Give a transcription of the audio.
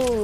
go!